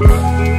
Bye.